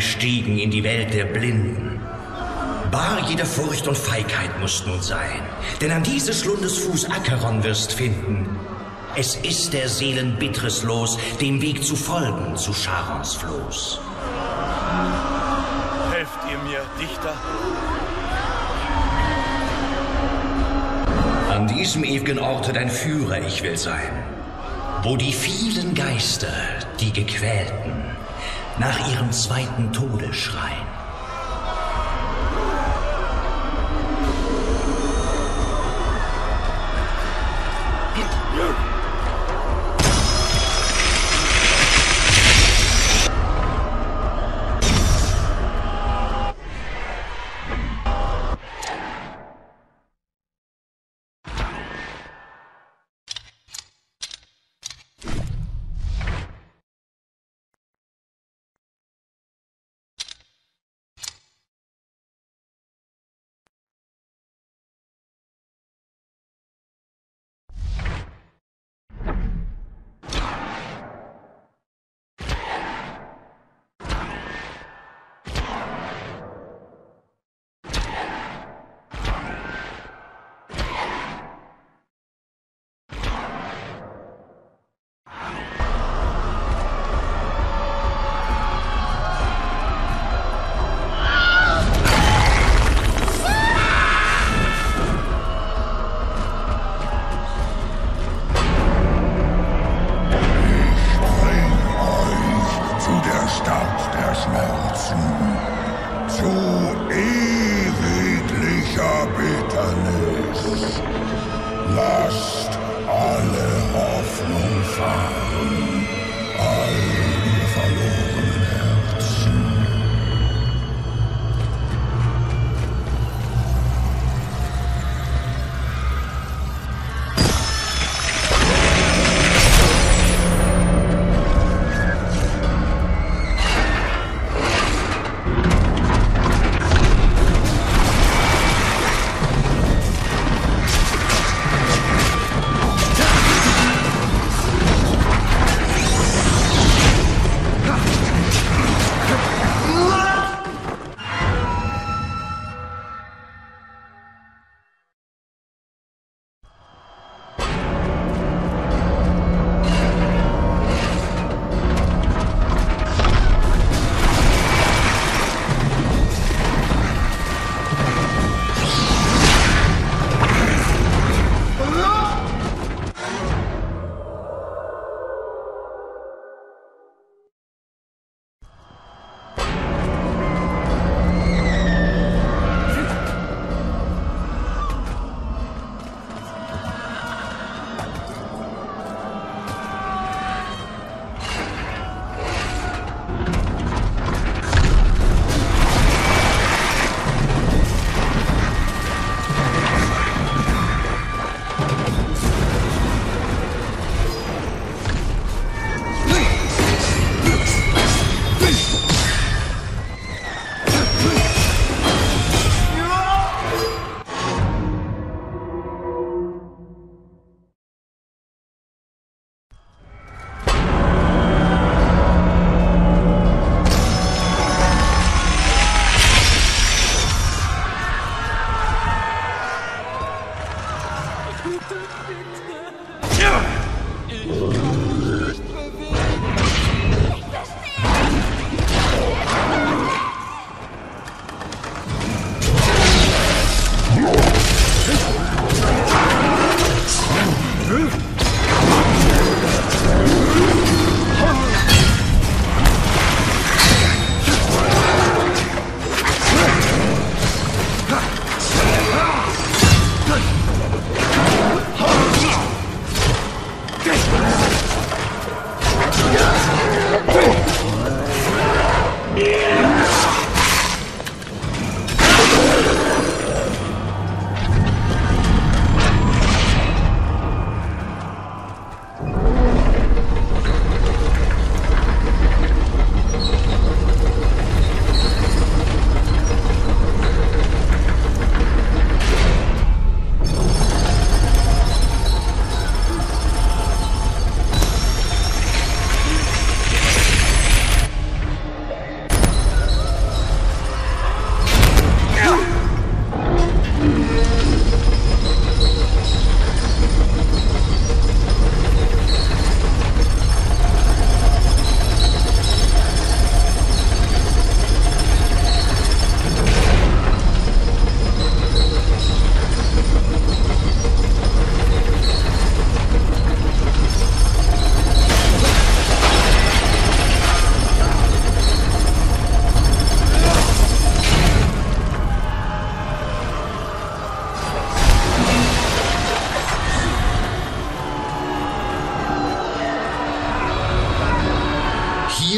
gestiegen in die Welt der Blinden. Bar jeder Furcht und Feigheit muss nun sein, denn an dieses Schlundes Fuß Acheron wirst finden. Es ist der Seelen bitteres Los, dem Weg zu folgen zu Charons Floß. Helft ihr mir, Dichter? An diesem ewigen Orte dein Führer ich will sein, wo die vielen Geister, die Gequälten, nach ihrem zweiten Tode schreien.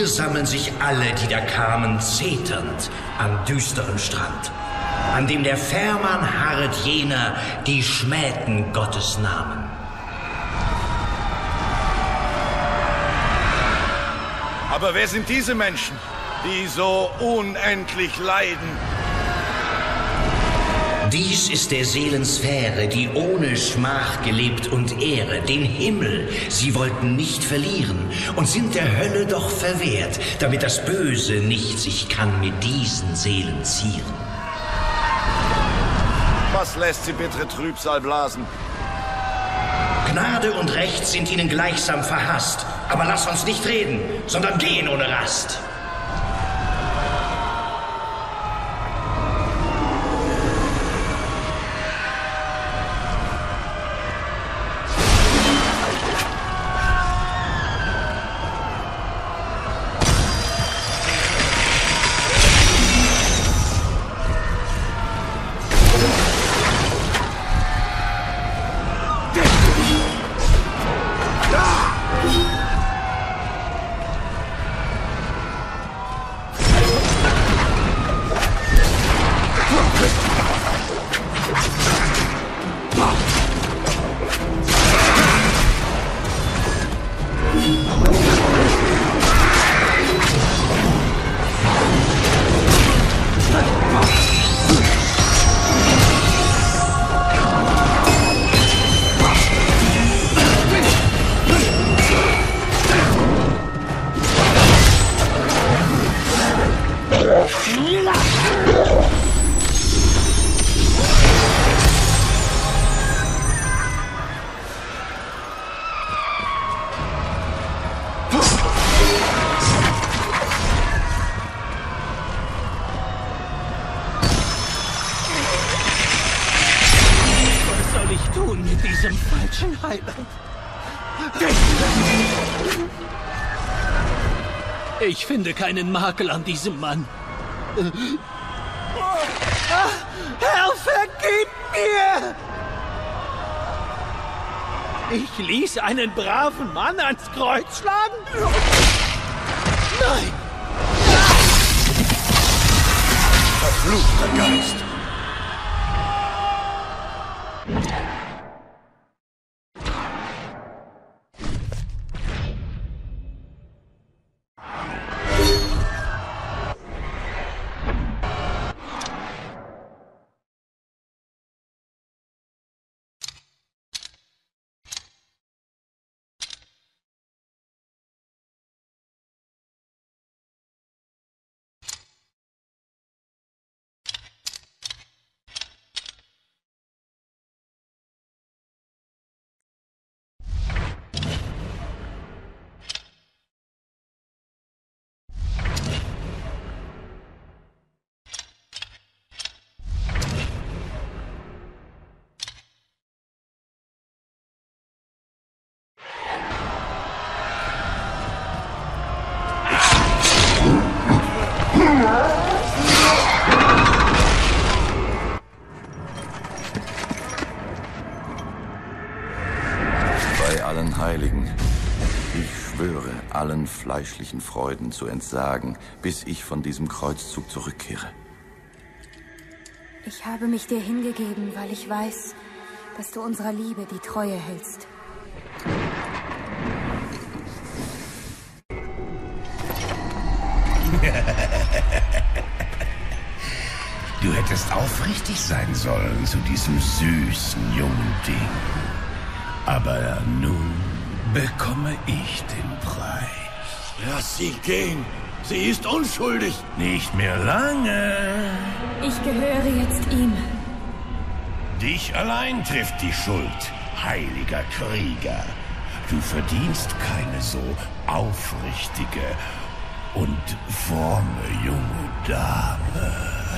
Sammeln sich alle, die da kamen, zeternd am düsteren Strand, an dem der Fährmann harret jener, die schmähten Gottes Namen. Aber wer sind diese Menschen, die so unendlich leiden? Dies ist der Seelensphäre, die ohne Schmach gelebt und Ehre, den Himmel, sie wollten nicht verlieren und sind der Hölle doch verwehrt, damit das Böse nicht sich kann mit diesen Seelen zieren. Was lässt sie bittere Trübsal blasen? Gnade und Recht sind ihnen gleichsam verhasst, aber lass uns nicht reden, sondern gehen ohne Rast. Ich finde keinen Makel an diesem Mann. Herr, vergib mir! Ich ließ einen braven Mann ans Kreuz schlagen? Nein! Verfluchter Geist! Allen fleischlichen Freuden zu entsagen, bis ich von diesem Kreuzzug zurückkehre. Ich habe mich dir hingegeben, weil ich weiß, dass du unserer Liebe die Treue hältst. Du hättest aufrichtig sein sollen zu diesem süßen jungen Ding. Aber nun bekomme ich den Preis. Lass sie gehen. Sie ist unschuldig. Nicht mehr lange. Ich gehöre jetzt ihm. Dich allein trifft die Schuld, heiliger Krieger. Du verdienst keine so aufrichtige und fromme junge Dame.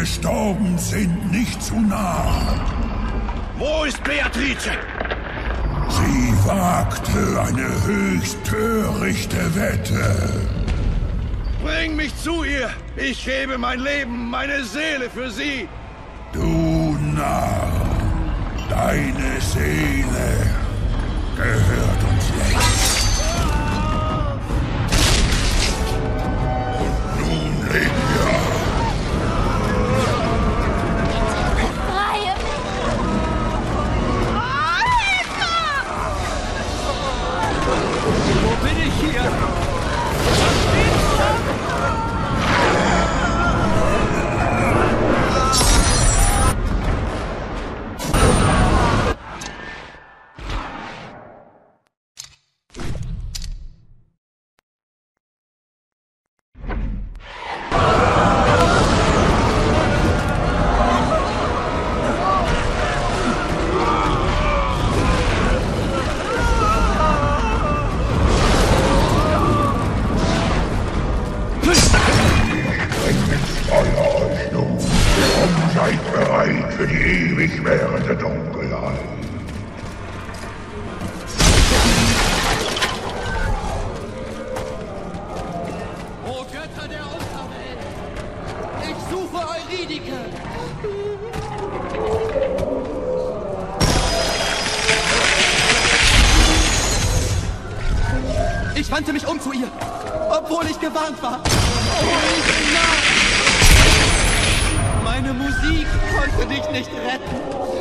gestorben sind, nicht zu nah. Wo ist Beatrice? Sie wagte eine höchst törichte Wette. Bring mich zu ihr. Ich gebe mein Leben, meine Seele für sie. Du Narr, deine Seele gehört uns längst. Bereit für die ewig währende Dunkelheit. O Götter der Unterwelt! Ich suche Eurydike! Ich wandte mich um zu ihr, obwohl ich gewarnt war. Oh, ich bin nah! Meine Musik konnte dich nicht retten.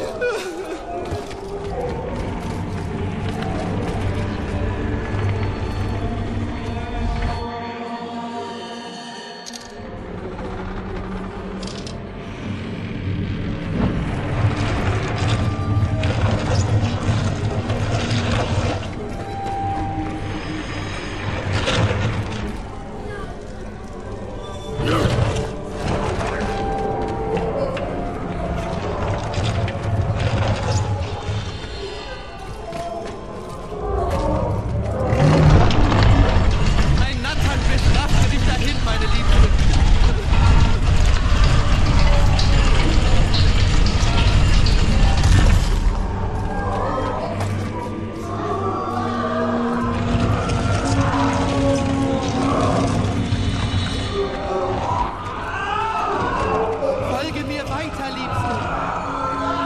Weiter, Liebste.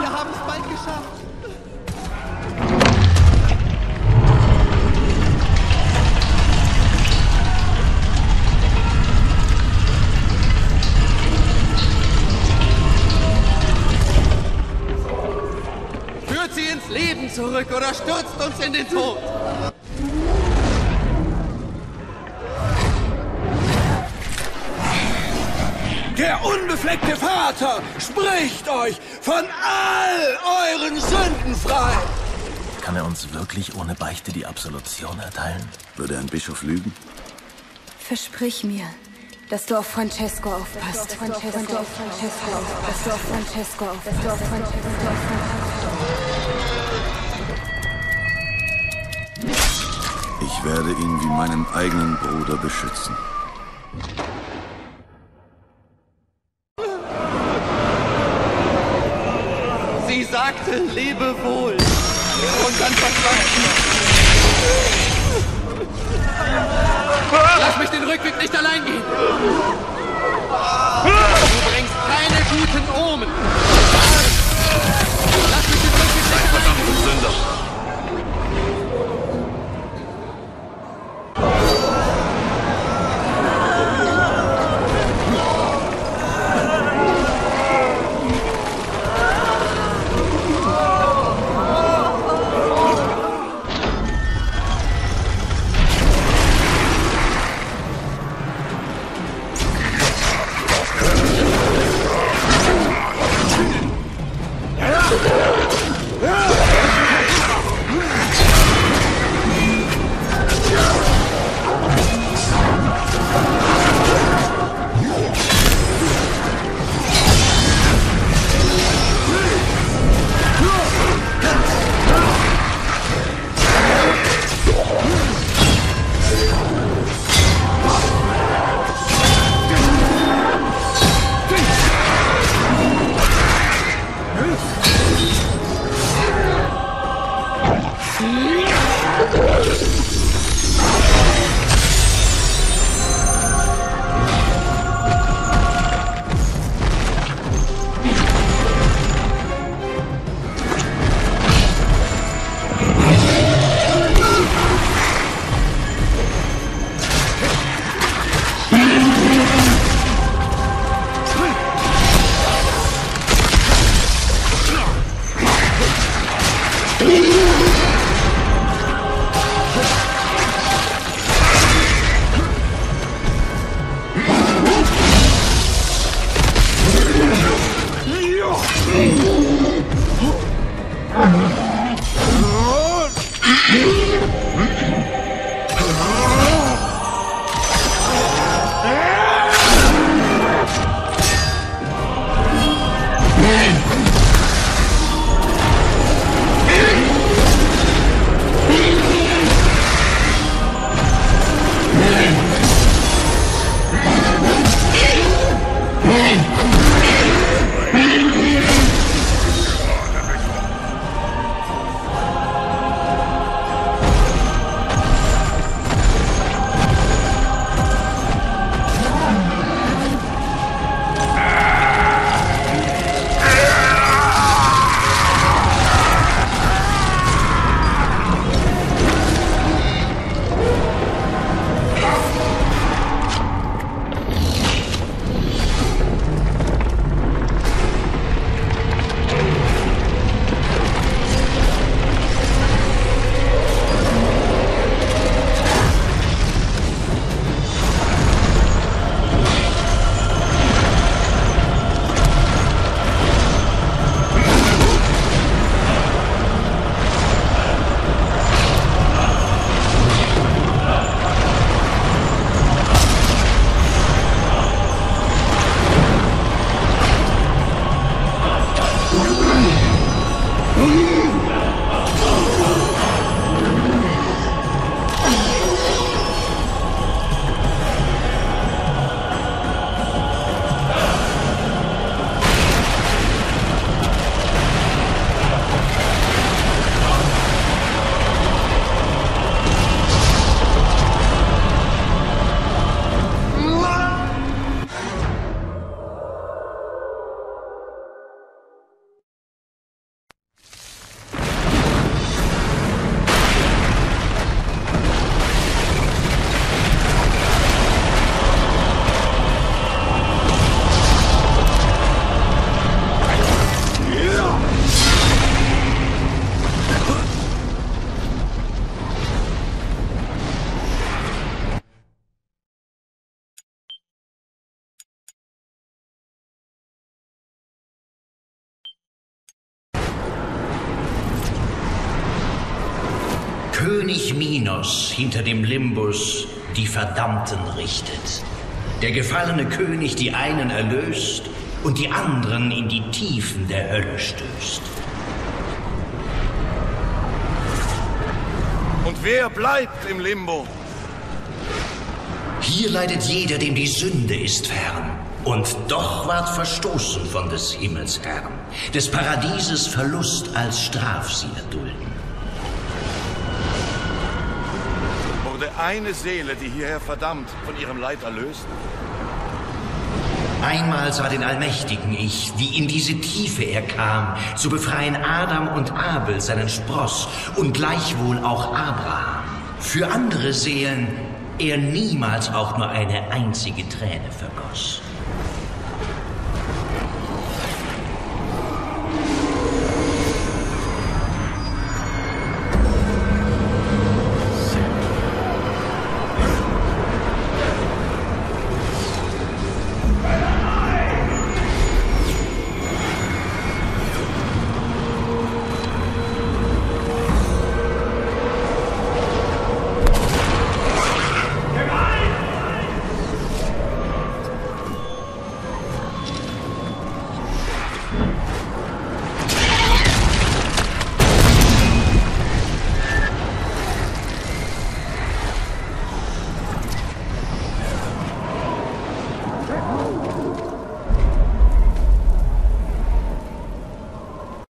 Wir haben es bald geschafft. Führt sie ins Leben zurück oder stürzt uns in den Tod. Der unbefleckte Vater spricht euch von all euren Sünden frei. Kann er uns wirklich ohne Beichte die Absolution erteilen? Würde ein Bischof lügen? Versprich mir, dass du auf Francesco aufpasst. Francesco, auf Francesco aufpasst. Dass du auf Francesco aufpasst. Ich werde ihn wie meinen eigenen Bruder beschützen. Sagte, lebe wohl. Und dann verschwand sie. Lass mich den Rückweg nicht allein gehen. Du bringst keine guten Omen. Hinter dem Limbus die Verdammten richtet. Der gefallene König die einen erlöst und die anderen in die Tiefen der Hölle stößt. Und wer bleibt im Limbo? Hier leidet jeder, dem die Sünde ist fern. Und doch ward verstoßen von des Himmels Herrn, des Paradieses Verlust als Straf sie erdulden. Eine Seele, die hierher verdammt, von ihrem Leid erlöst? Einmal sah den Allmächtigen ich, wie in diese Tiefe er kam, zu befreien Adam und Abel seinen Spross und gleichwohl auch Abraham. Für andere Seelen er niemals auch nur eine einzige Träne vergoss.